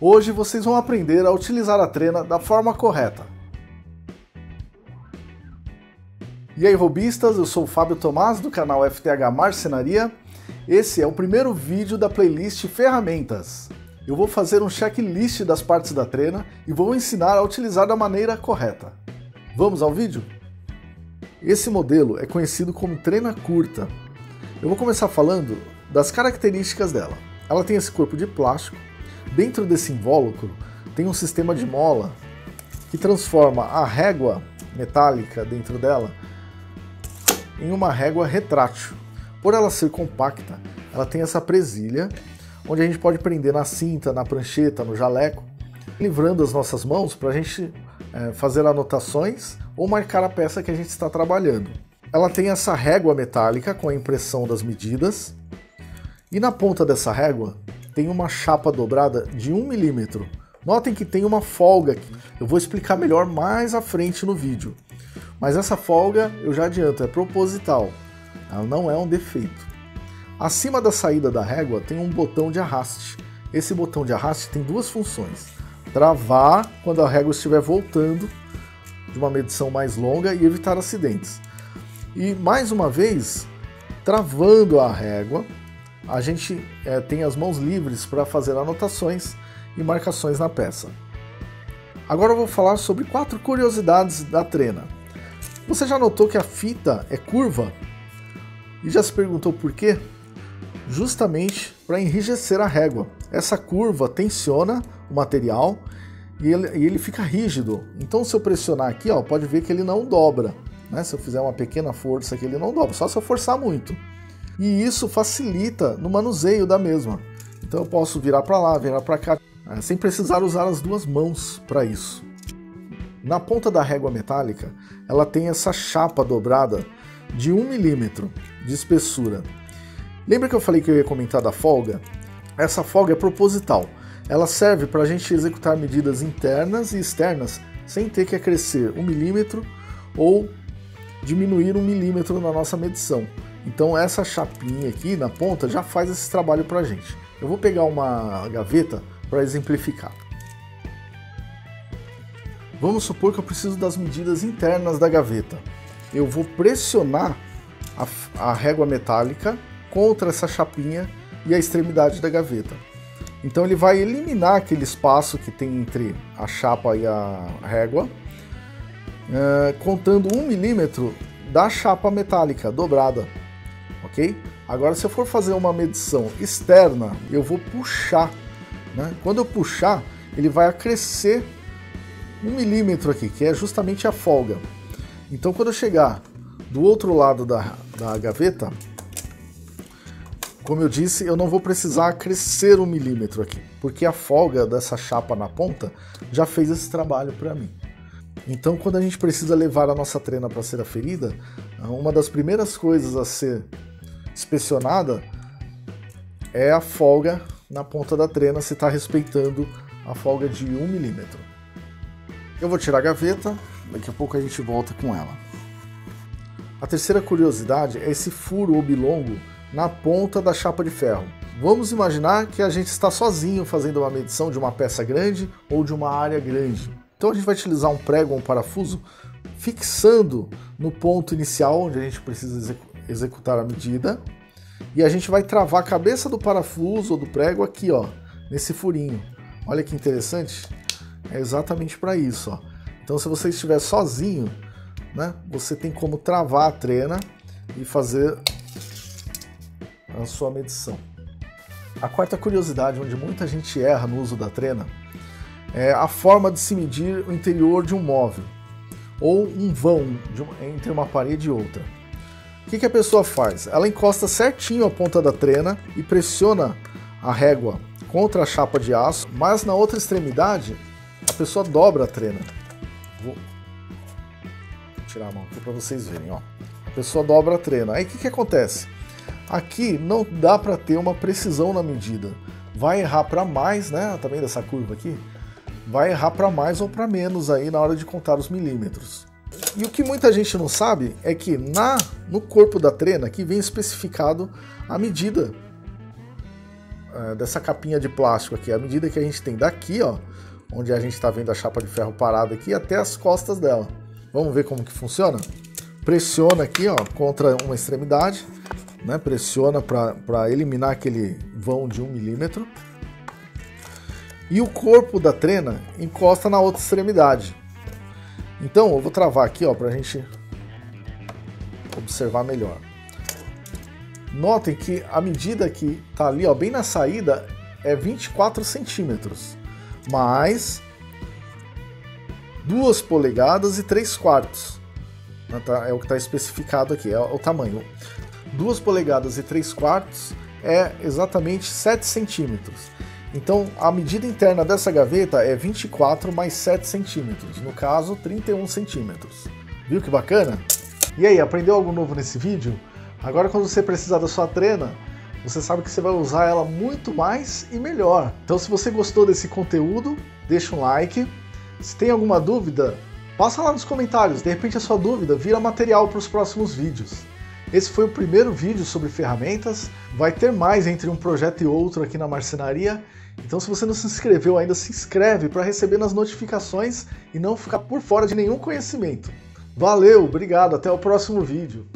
Hoje vocês vão aprender a utilizar a trena da forma correta. E aí, robistas, eu sou o Fábio Tomás do canal FTH Marcenaria. Esse é o primeiro vídeo da playlist Ferramentas. Eu vou fazer um checklist das partes da trena e vou ensinar a utilizar da maneira correta. Vamos ao vídeo? Esse modelo é conhecido como trena curta. Eu vou começar falando das características dela. Ela tem esse corpo de plástico, Dentro desse invólucro tem um sistema de mola que transforma a régua metálica dentro dela em uma régua retrátil. Por ela ser compacta, ela tem essa presilha onde a gente pode prender na cinta, na prancheta, no jaleco, livrando as nossas mãos para a gente é, fazer anotações ou marcar a peça que a gente está trabalhando. Ela tem essa régua metálica com a impressão das medidas e na ponta dessa régua tem uma chapa dobrada de 1 milímetro. Notem que tem uma folga aqui. Eu vou explicar melhor mais à frente no vídeo. Mas essa folga, eu já adianto, é proposital. Ela não é um defeito. Acima da saída da régua tem um botão de arraste. Esse botão de arraste tem duas funções. Travar quando a régua estiver voltando de uma medição mais longa e evitar acidentes. E mais uma vez, travando a régua, a gente é, tem as mãos livres para fazer anotações e marcações na peça. Agora eu vou falar sobre quatro curiosidades da trena. Você já notou que a fita é curva? E já se perguntou por quê? Justamente para enrijecer a régua. Essa curva tensiona o material e ele, e ele, fica rígido. Então se eu pressionar aqui, ó, pode ver que ele não dobra. Né? Se eu fizer uma pequena força aqui, ele não dobra, só se eu forçar muito e isso facilita no manuseio da mesma. Então eu posso virar para lá, virar para cá, é, sem precisar usar as duas mãos para isso. Na ponta da régua metálica, ela tem essa chapa dobrada de 1 milímetro de espessura. Lembra que eu falei que eu ia comentar da folga? Essa folga é proposital. Ela serve para a gente executar medidas internas e externas sem ter que acrescer um milímetro ou diminuir um milímetro na nossa medição. Então essa chapinha aqui na ponta já faz esse trabalho para a gente. Eu vou pegar uma gaveta para exemplificar. Vamos supor que eu preciso das medidas internas da gaveta. Eu vou pressionar a, a régua metálica contra essa chapinha e a extremidade da gaveta. Então ele vai eliminar aquele espaço que tem entre a chapa e a régua, uh, contando um milímetro da chapa metálica dobrada ok? Agora, se eu for fazer uma medição externa, eu vou puxar. Né? Quando eu puxar, ele vai acrescer um milímetro aqui, que é justamente a folga. Então, quando eu chegar do outro lado da, da gaveta, como eu disse, eu não vou precisar crescer um milímetro aqui, porque a folga dessa chapa na ponta já fez esse trabalho para mim. Então, quando a gente precisa levar a nossa trena para ser aferida, uma das primeiras coisas a ser inspecionada é a folga na ponta da trena, se está respeitando a folga de 1 milímetro. Eu vou tirar a gaveta, daqui a pouco a gente volta com ela. A terceira curiosidade é esse furo oblongo na ponta da chapa de ferro. Vamos imaginar que a gente está sozinho fazendo uma medição de uma peça grande ou de uma área grande. Então a gente vai utilizar um prego ou um parafuso fixando no ponto inicial onde a gente precisa executar a medida e a gente vai travar a cabeça do parafuso ou do prego aqui, ó, nesse furinho. Olha que interessante. É exatamente para isso, ó. Então, se você estiver sozinho, né, você tem como travar a trena e fazer a sua medição. A quarta curiosidade, onde muita gente erra no uso da trena, é a forma de se medir o interior de um móvel ou um vão uma, entre uma parede e outra. O que, que a pessoa faz? Ela encosta certinho a ponta da trena e pressiona a régua contra a chapa de aço, mas na outra extremidade a pessoa dobra a trena. Vou tirar a mão aqui para vocês verem, ó. A pessoa dobra a trena. Aí o que, que acontece? Aqui não dá para ter uma precisão na medida. Vai errar para mais, né? Tá vendo essa curva aqui? Vai errar para mais ou para menos aí na hora de contar os milímetros. E o que muita gente não sabe é que na no corpo da trena aqui vem especificado a medida é, dessa capinha de plástico aqui, a medida que a gente tem daqui, ó, onde a gente está vendo a chapa de ferro parada aqui, até as costas dela. Vamos ver como que funciona? Pressiona aqui, ó, contra uma extremidade, né? Pressiona para eliminar aquele vão de um milímetro. E o corpo da trena encosta na outra extremidade. Então, eu vou travar aqui, ó, para a gente observar melhor. Notem que a medida que está ali, ó, bem na saída, é 24 centímetros, mais 2 polegadas e 3 quartos. Né, tá, é o que está especificado aqui, é o tamanho. 2 polegadas e 3 quartos é exatamente 7 centímetros. Então a medida interna dessa gaveta é 24 mais 7 centímetros, no caso 31 centímetros. Viu que bacana? E aí, aprendeu algo novo nesse vídeo? Agora quando você precisar da sua trena, você sabe que você vai usar ela muito mais e melhor. Então se você gostou desse conteúdo, deixa um like. Se tem alguma dúvida, passa lá nos comentários, de repente a sua dúvida vira material para os próximos vídeos. Esse foi o primeiro vídeo sobre ferramentas, vai ter mais entre um projeto e outro aqui na marcenaria, então se você não se inscreveu ainda, se inscreve para receber nas notificações e não ficar por fora de nenhum conhecimento. Valeu, obrigado, até o próximo vídeo.